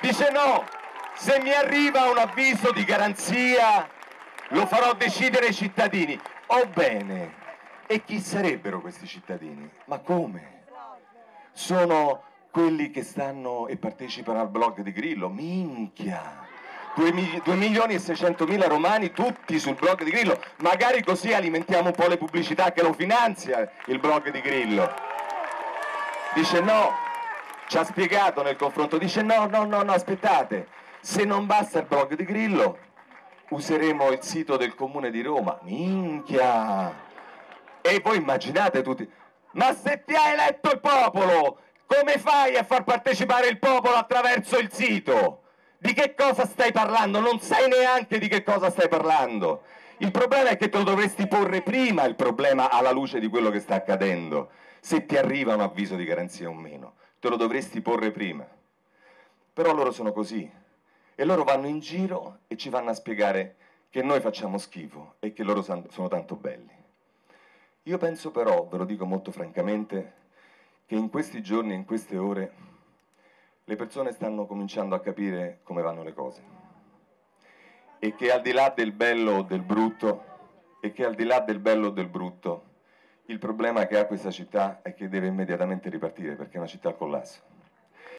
Dice no, se mi arriva un avviso di garanzia lo farò decidere ai cittadini. O bene, e chi sarebbero questi cittadini? Ma come? Sono quelli che stanno e partecipano al blog di Grillo? Minchia! 2, milioni e 600 mila romani tutti sul blog di Grillo, magari così alimentiamo un po' le pubblicità che lo finanzia il blog di Grillo. Dice no, ci ha spiegato nel confronto, dice no, no, no, no, aspettate, se non basta il blog di Grillo useremo il sito del comune di Roma, minchia! E voi immaginate tutti, ma se ti ha eletto il popolo, come fai a far partecipare il popolo attraverso il sito? Di che cosa stai parlando? Non sai neanche di che cosa stai parlando. Il problema è che te lo dovresti porre prima il problema alla luce di quello che sta accadendo, se ti arriva un avviso di garanzia o meno. Te lo dovresti porre prima. Però loro sono così e loro vanno in giro e ci vanno a spiegare che noi facciamo schifo e che loro sono tanto belli. Io penso però, ve lo dico molto francamente, che in questi giorni, in queste ore, le persone stanno cominciando a capire come vanno le cose e che al di là del bello o del brutto, e che al di là del bello o del brutto, il problema che ha questa città è che deve immediatamente ripartire perché è una città al collasso.